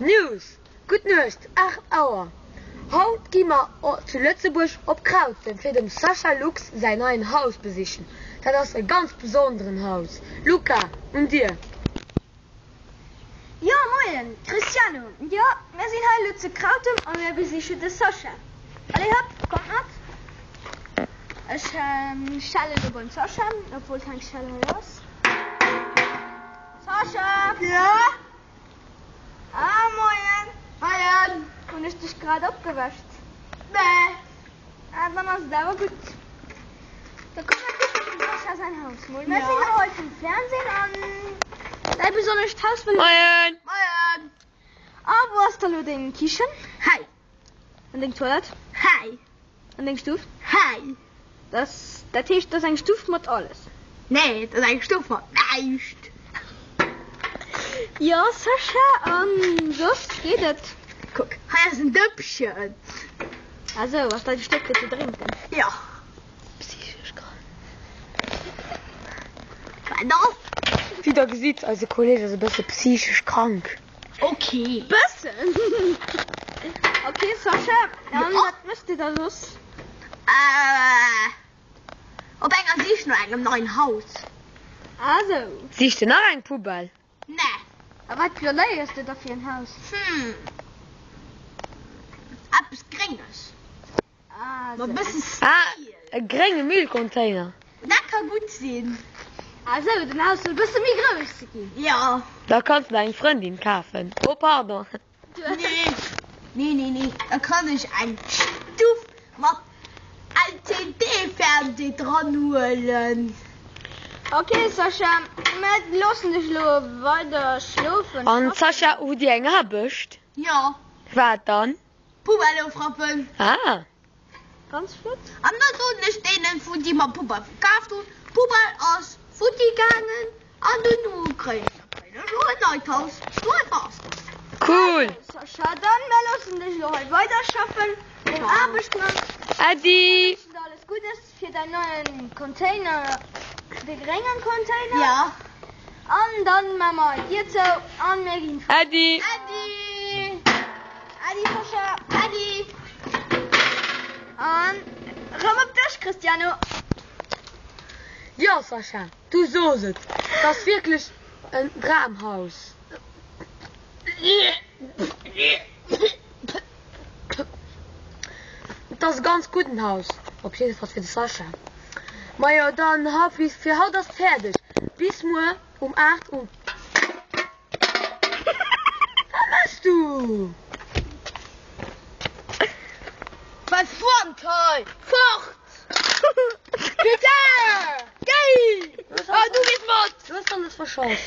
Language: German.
News Gut nøst 8 Auer Haut gimmer zu Lützeburg op Krautzen fir dem Sascha Lux sein neuen Haus besichen. Dat ass e ganz besonderen Haus. Luca und dir. Ja moien Cristiano Ja me sinn ha Lütze Krautem an mir besiche de Sascha. Alle hab kom ab Ech ähm, schalle de bon Sascha, obwohl kein Schall los. Sascha! Ja? Gerade abgewascht? Nee. Ah, dann ist das aber gut. Da kommt natürlich Sascha sein Haus. Wir Ja. sind heute im Fernsehen und ein besonderes Haus Moin! Moin. Wo hast du nur den Kischen? Hi. Und den Toilette? Hi. Und den Stuf? Hi. Das, der Tisch, das ist ein Stuf mit alles. Nee, das ist ein Stufe. Nicht. Ja, Sascha, ähm, das geht es. Guck, hier ist ein Düppchen. Also, was da die Stücke zu trinken? Ja. Psychisch krank. Was noch? Wie du gesehen also Kollege ist ein bisschen psychisch krank. Okay. Bisschen. okay, Sascha, ähm, Ja. was müsste da los? Äh. Ob einer sich nur einem neuen Haus? Also, Siehst du noch ein Puball? Nee. was für Leute ist da für ein Haus? Hm. geringes geringe Müllcontainer Da kann gut sehen also, dann hast du bist mir Ja Da kannst du deinen Freundin kaufen Oh pardon nee. nee nee nee da kann ich ein Stuuf CD-Fernseh dranholen. Okay Sascha met lossen de schlo weiter schlufen. An Sascha ou die enger becht? Ja. Wat dann? Pubalo frappen. Ah, Ganz flott. Anders so nicht denen, wo die mal Pubal verkauft und Pubal aus Futti gegangen an den Ukraine. Nur ein Neuhaus. Nur ein Haus. cool. Sascha, dann wir lassen dich nur heute weiter schaffen. Den Ja. Arbeitsplatz. Adi. alles gut ist für deinen neuen Container, den geringen Container. Ja. Und dann Mama, dir so an. Adi. Adi. Adi, Sascha. Adi. Und komm auf dich, Cristiano. Ja, Sascha, du so es. Das ist wirklich ein Traumhaus. Das ganz gut ein Haus. Auf jeden Fall für die Sascha. Maar ja, dann hab ich für heute das fertig. Bis morgen um 8 Uhr. Was machst du? Was vormt heute? Fort. Bitte. Geh. Was Ah, du bist Mord. Was ist denn das für Chance?